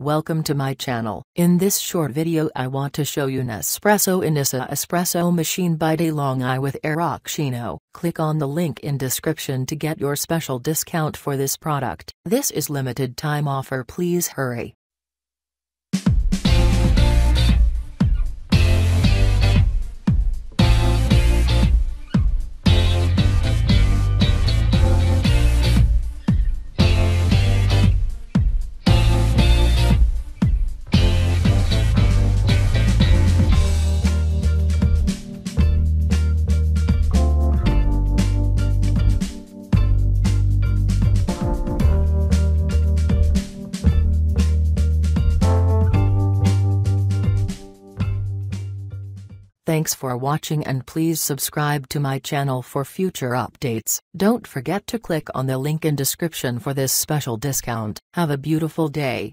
Welcome to my channel. In this short video I want to show you Nespresso Inissia Espresso Machine by De'Longhi with Aeroccino. Click on the link in description to get your special discount for this product. This is limited time offer please hurry. Thanks for watching and please subscribe to my channel for future updates. Don't forget to click on the link in description for this special discount. Have a beautiful day.